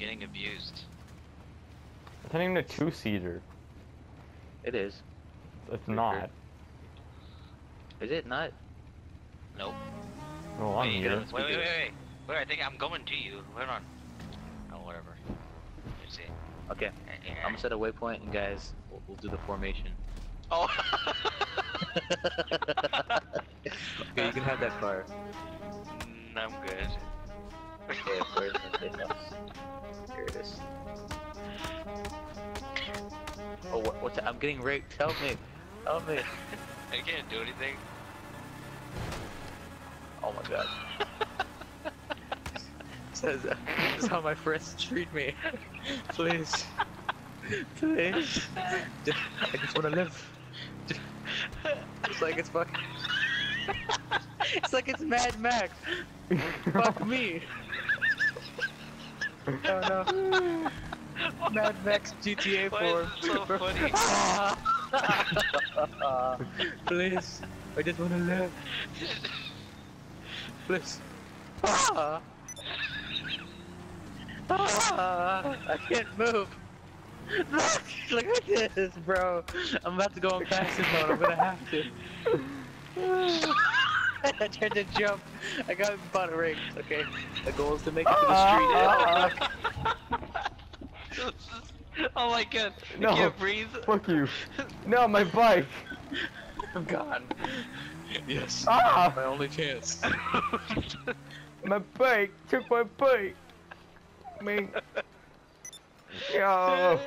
getting abused. It's not even a two-seater. It is. It's For not. Is it not? Nope. Well, I'm wait, here. wait, wait, wait, wait. Wait, I think I'm going to you. Hold on. Oh, whatever. Let's see. Okay. I'm gonna set a waypoint and guys, we'll, we'll do the formation. Oh. okay, you can have that car. Mm, I'm good. Okay, what's that? I'm getting raped. Help me. Help me. I can't do anything. Oh my god. Says, uh, this is how my friends treat me. Please. Please. Just, I just wanna live. It's like it's fucking. it's like it's Mad Max. Fuck me. Oh no. Mad Max GTA 4. Why is it so funny? Please. I just wanna live. Please. Ah. Ah. I can't move. Look, look at this, bro. I'm about to go on passive mode. I'm gonna have to. I tried to jump. I got butt rigged. Okay. The goal is to make it to the street. Oh my god. No. I can't breathe. Fuck you. No, my bike. I'm gone. Yes. Ah, My only chance. my bike. Took my bike. Me. Yo.